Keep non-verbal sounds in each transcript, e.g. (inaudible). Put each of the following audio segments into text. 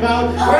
about.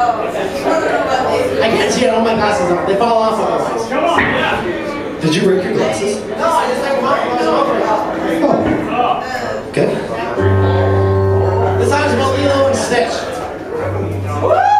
Oh. I can't see it. All my glasses are. They fall off otherwise. Come on, yeah. Did you break your glasses? No, I just like my glasses. Oh. Good. The is about Lilo and Stitch. Woo!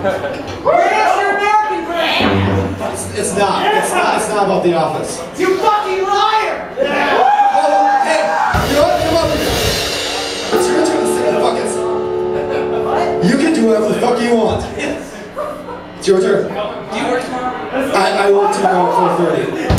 Where's your American brand? It's, it's, not. It's not. It's not about the office. You fucking liar! Yeah. Oh, hey, you know what? Come up here. It's your turn to the. What? You can do whatever the fuck you want. (laughs) It's your turn. Do you work tomorrow? I, I work tomorrow at 4.30.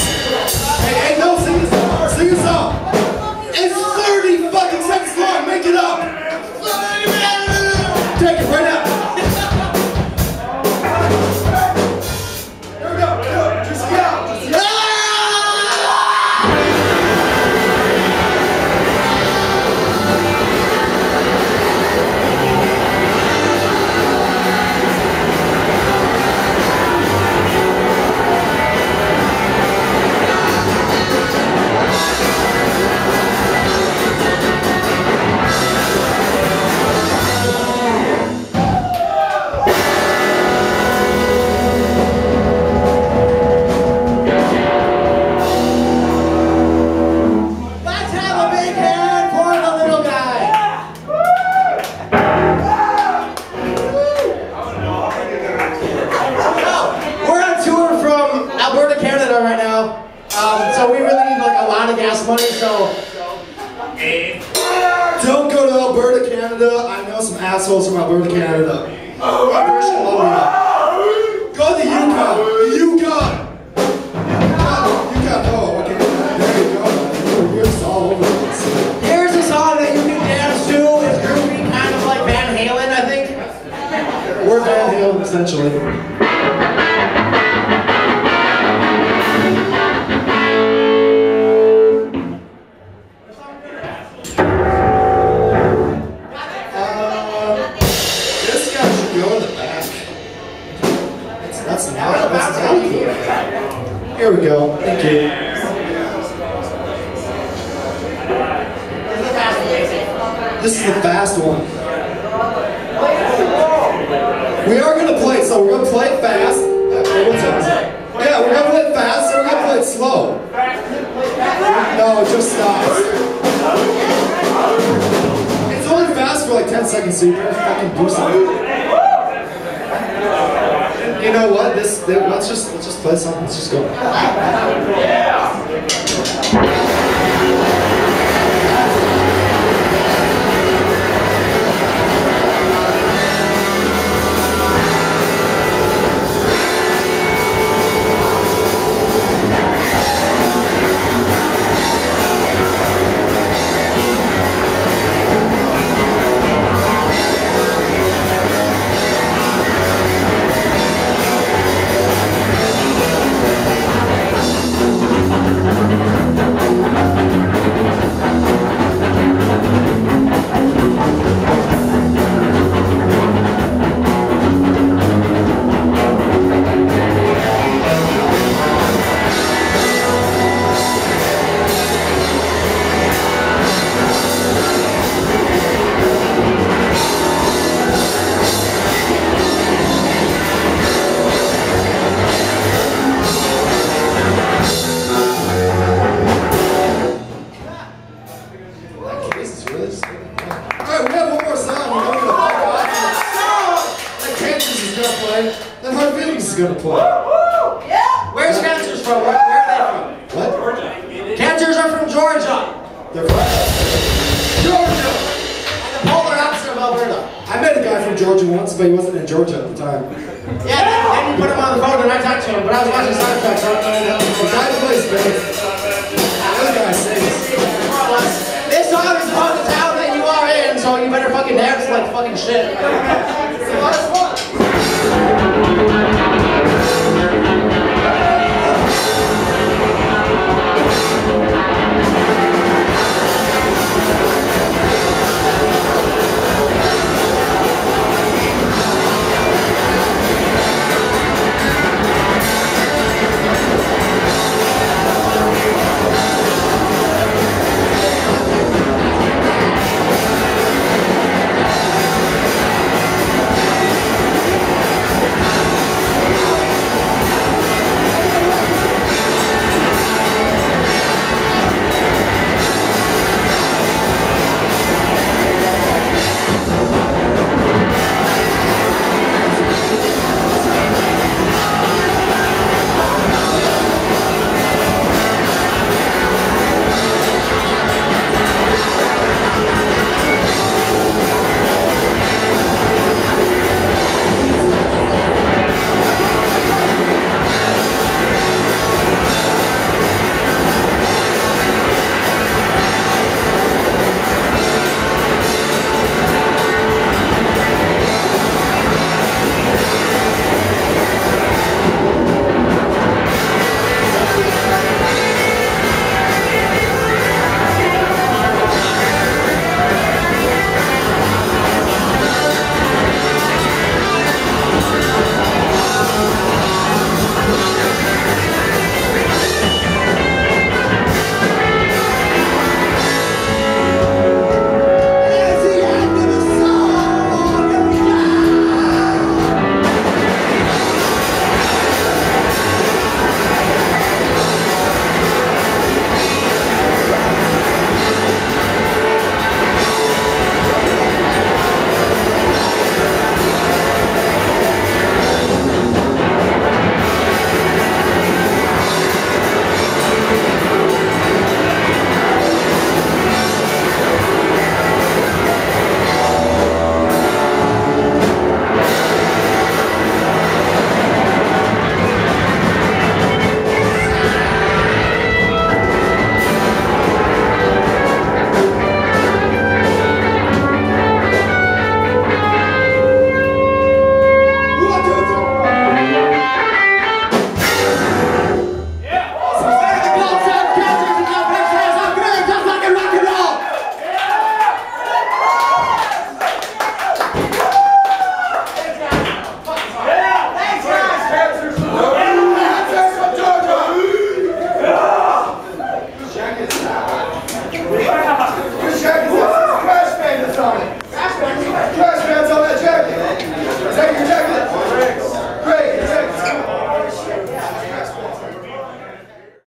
essentially.